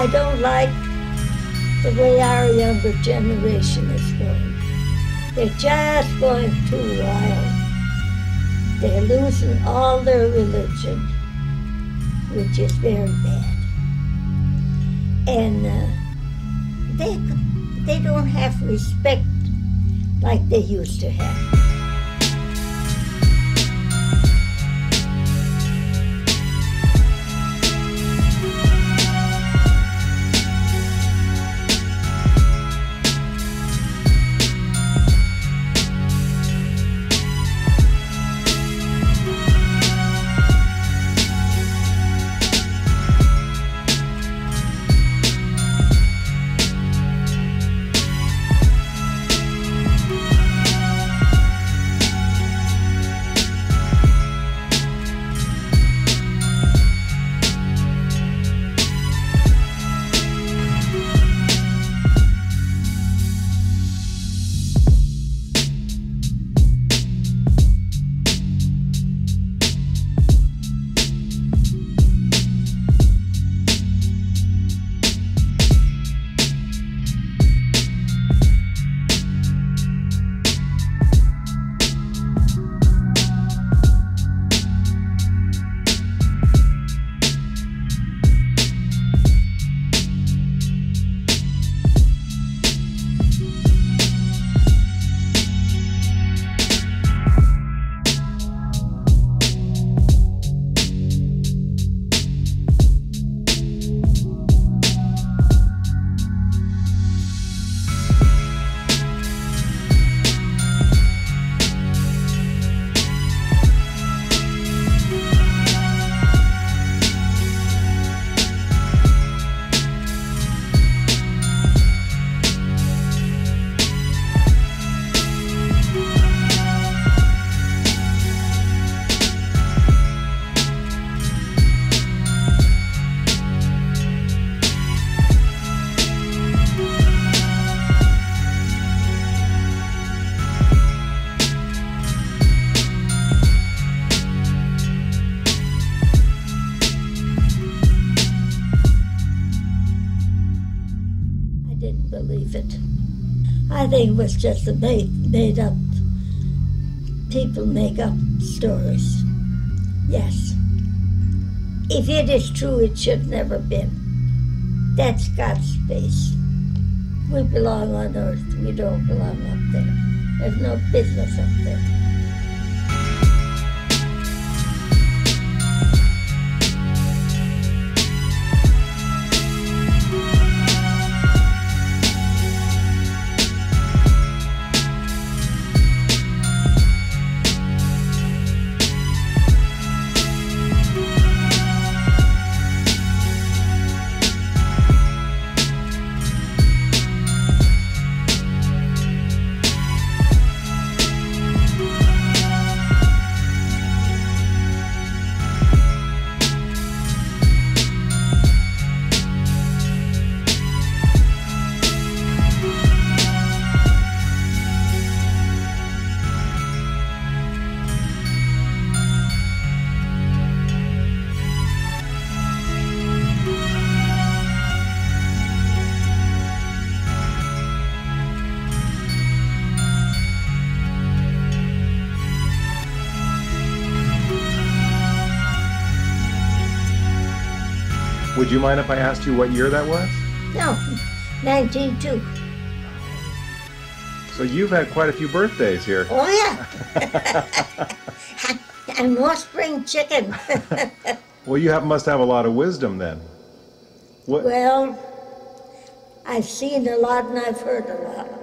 I don't like the way our younger generation is going. They're just going too wild. They're losing all their religion, which is very bad. And uh, they, they don't have respect like they used to have. Didn't believe it. I think it was just a made, made up, people make up stories. Yes. If it is true, it should never been. That's God's space. We belong on earth. We don't belong up there. There's no business up there. Would you mind if I asked you what year that was? No, 1902. So you've had quite a few birthdays here. Oh, yeah. and more spring chicken. Well, you have, must have a lot of wisdom then. What, well, I've seen a lot and I've heard a lot.